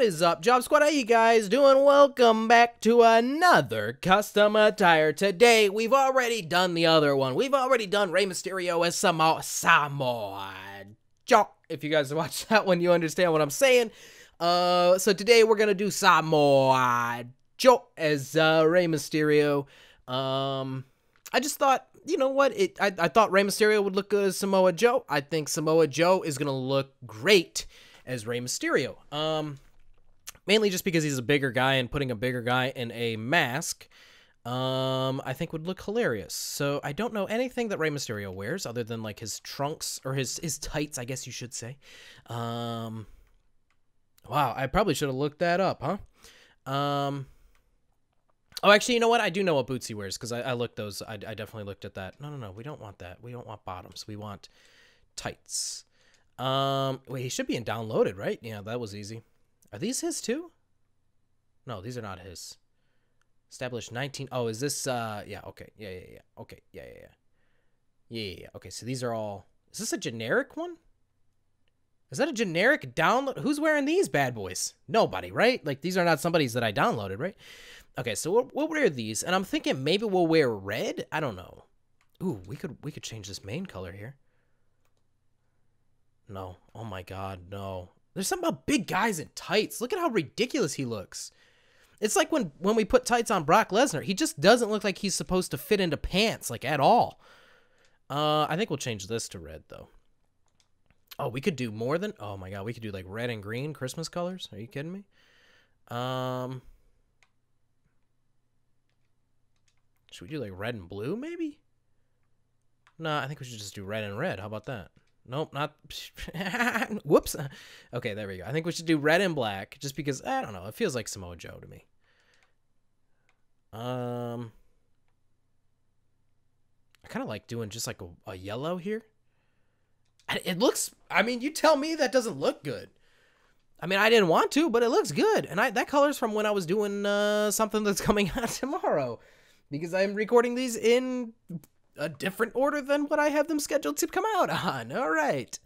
What is up, Job Squad? How you guys doing? Welcome back to another custom attire. Today, we've already done the other one. We've already done Rey Mysterio as Samoa Samoa Joe. If you guys watch that one, you understand what I'm saying. Uh, so today we're gonna do Samoa Joe as uh, Rey Mysterio. Um, I just thought, you know what? It I, I thought Rey Mysterio would look good as Samoa Joe. I think Samoa Joe is gonna look great as Rey Mysterio. Um, mainly just because he's a bigger guy and putting a bigger guy in a mask, um, I think would look hilarious. So I don't know anything that Rey Mysterio wears other than like his trunks or his his tights, I guess you should say. Um, wow, I probably should have looked that up, huh? Um. Oh, actually, you know what? I do know what boots he wears because I, I looked those. I, I definitely looked at that. No, no, no. We don't want that. We don't want bottoms. We want tights. Um, wait, he should be in downloaded, right? Yeah, that was easy. Are these his too? No, these are not his. Established 19. Oh, is this, uh, yeah, okay. Yeah, yeah, yeah. Okay, yeah, yeah, yeah. Yeah, yeah, yeah. Okay, so these are all, is this a generic one? Is that a generic download? Who's wearing these bad boys? Nobody, right? Like, these are not somebody's that I downloaded, right? Okay, so we'll, we'll wear these, and I'm thinking maybe we'll wear red? I don't know. Ooh, we could, we could change this main color here. No. Oh my god, no. There's something about big guys in tights. Look at how ridiculous he looks. It's like when when we put tights on Brock Lesnar. He just doesn't look like he's supposed to fit into pants like at all. Uh, I think we'll change this to red though. Oh, we could do more than. Oh my god, we could do like red and green Christmas colors. Are you kidding me? Um, should we do like red and blue maybe? No, I think we should just do red and red. How about that? Nope, not. Whoops. Okay, there we go. I think we should do red and black just because, I don't know, it feels like Samoa Joe to me. Um, I kind of like doing just like a, a yellow here. It looks, I mean, you tell me that doesn't look good. I mean, I didn't want to, but it looks good. And I that color's from when I was doing uh, something that's coming out tomorrow. Because I'm recording these in a different order than what I have them scheduled to come out on. All right.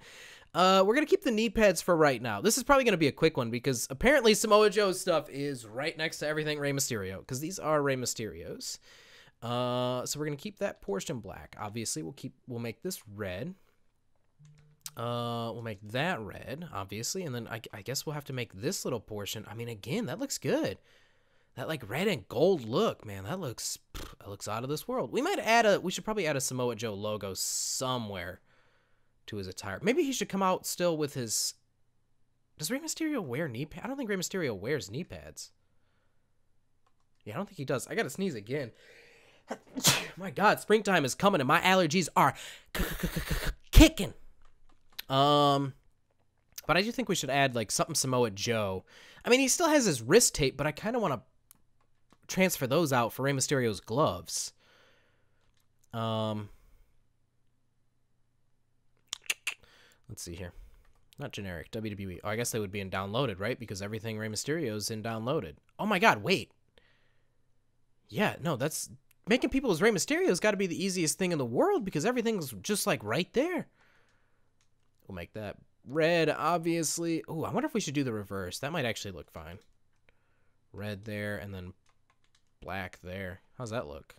Uh, we're going to keep the knee pads for right now. This is probably going to be a quick one because apparently Samoa Joe's stuff is right next to everything Rey Mysterio because these are Rey Mysterios. Uh, so we're going to keep that portion black. Obviously, we'll keep we'll make this red. Uh, we'll make that red, obviously, and then I, I guess we'll have to make this little portion. I mean, again, that looks good that like red and gold look, man, that looks that looks out of this world. We might add a we should probably add a Samoa Joe logo somewhere to his attire. Maybe he should come out still with his Does Rey Mysterio wear knee pads? I don't think Rey Mysterio wears knee pads. Yeah, I don't think he does. I gotta sneeze again. my god, springtime is coming and my allergies are kicking. Um but I do think we should add like something Samoa Joe. I mean, he still has his wrist tape, but I kind of want to transfer those out for Rey Mysterio's gloves. Um, let's see here. Not generic, WWE. Oh, I guess they would be in downloaded, right? Because everything Rey Mysterio's in downloaded. Oh my god, wait. Yeah, no, that's making people as Rey Mysterio's got to be the easiest thing in the world because everything's just like right there. We'll make that red, obviously. Oh, I wonder if we should do the reverse. That might actually look fine. Red there and then black there. How's that look?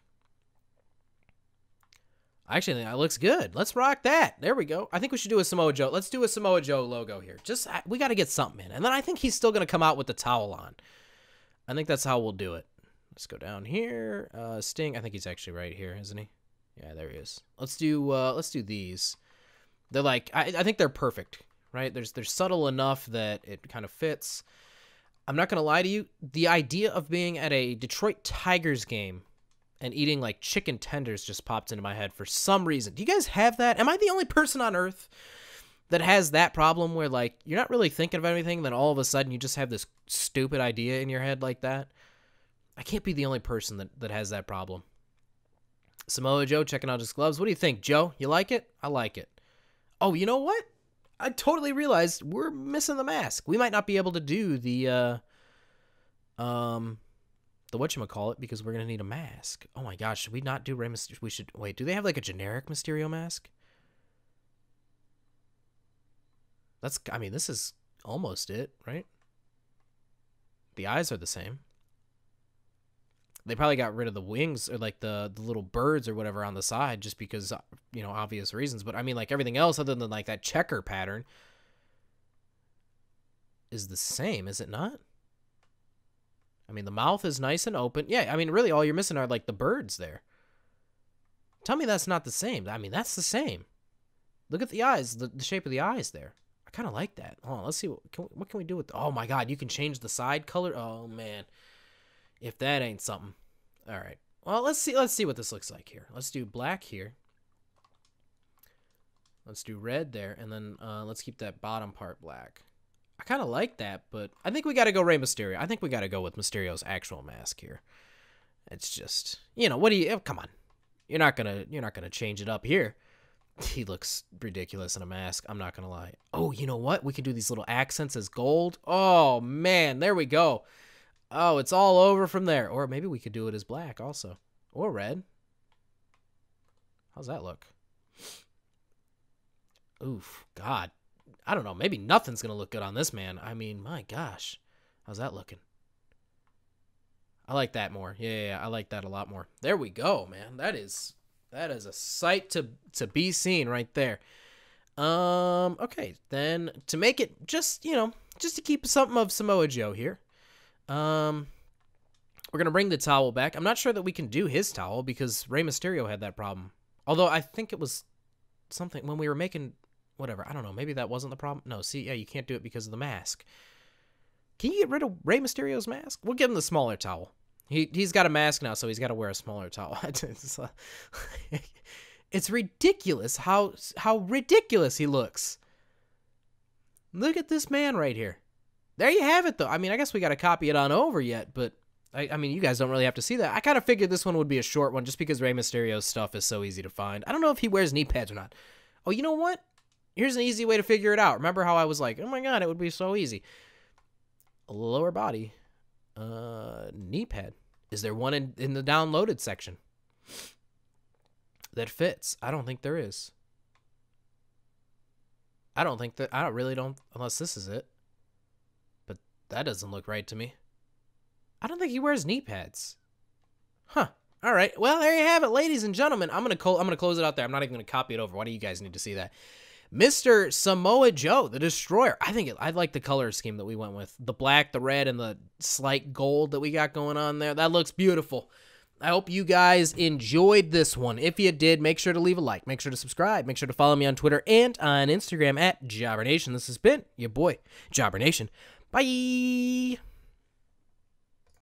Actually, that looks good. Let's rock that. There we go. I think we should do a Samoa Joe. Let's do a Samoa Joe logo here. Just we got to get something in, and then I think he's still gonna come out with the towel on. I think that's how we'll do it. Let's go down here. Uh, Sting. I think he's actually right here, isn't he? Yeah, there he is. Let's do. Uh, let's do these. They're like. I, I think they're perfect. Right? There's they're subtle enough that it kind of fits. I'm not going to lie to you. The idea of being at a Detroit Tigers game and eating like chicken tenders just popped into my head for some reason. Do you guys have that? Am I the only person on earth that has that problem where like you're not really thinking of anything, then all of a sudden you just have this stupid idea in your head like that? I can't be the only person that, that has that problem. Samoa Joe checking out his gloves. What do you think, Joe? You like it? I like it. Oh, you know what? I totally realized we're missing the mask. We might not be able to do the uh um the what you call it because we're gonna need a mask. Oh my gosh, should we not do Rey Mysterio? We should wait. Do they have like a generic Mysterio mask? That's I mean this is almost it, right? The eyes are the same. They probably got rid of the wings or like the, the little birds or whatever on the side just because, uh, you know, obvious reasons. But I mean, like everything else other than like that checker pattern is the same, is it not? I mean, the mouth is nice and open. Yeah, I mean, really all you're missing are like the birds there. Tell me that's not the same. I mean, that's the same. Look at the eyes, the, the shape of the eyes there. I kind of like that. Hold on, let's see. What can, we, what can we do with... Oh, my God. You can change the side color. Oh, man. If that ain't something. All right. Well, let's see. Let's see what this looks like here. Let's do black here. Let's do red there. And then uh, let's keep that bottom part black. I kind of like that, but I think we got to go Rey Mysterio. I think we got to go with Mysterio's actual mask here. It's just, you know, what do you... Oh, come on. You're not gonna you're not gonna change it up here. He looks ridiculous in a mask. I'm not gonna lie. Oh, you know what? We can do these little accents as gold. Oh man, there we go. Oh, it's all over from there. Or maybe we could do it as black also, or red. How's that look? Oof, God. I don't know. Maybe nothing's gonna look good on this man. I mean, my gosh, how's that looking? I like that more. Yeah, yeah, yeah, I like that a lot more. There we go, man. That is that is a sight to to be seen right there. Um, okay, then to make it just, you know, just to keep something of Samoa Joe here. Um we're gonna bring the towel back. I'm not sure that we can do his towel because Rey Mysterio had that problem. Although I think it was something when we were making whatever. I don't know. Maybe that wasn't the problem. No, see, yeah, you can't do it because of the mask. Can you get rid of Rey Mysterio's mask? We'll give him the smaller towel. He he's got a mask now, so he's got to wear a smaller towel. it's, uh, it's ridiculous how how ridiculous he looks. Look at this man right here. There you have it, though. I mean, I guess we got to copy it on over yet, but I, I mean, you guys don't really have to see that. I kind of figured this one would be a short one just because Rey Mysterio's stuff is so easy to find. I don't know if he wears knee pads or not. Oh, you know what? Here's an easy way to figure it out. Remember how I was like, oh my god, it would be so easy lower body, uh, knee pad. Is there one in, in the downloaded section that fits? I don't think there is. I don't think that, I don't really don't, unless this is it. That doesn't look right to me. I don't think he wears knee pads. Huh. All right. Well, there you have it, ladies and gentlemen. I'm gonna I'm gonna close it out there. I'm not even gonna copy it over. Why do you guys need to see that? Mr. Samoa Joe, the Destroyer. I think it, I like the color scheme that we went with. The black, the red, and the slight gold that we got going on there. That looks beautiful. I hope you guys enjoyed this one. If you did, make sure to leave a like. Make sure to subscribe. Make sure to follow me on Twitter and on Instagram at JobberNation. This has been your boy, Jobber Nation. Bye.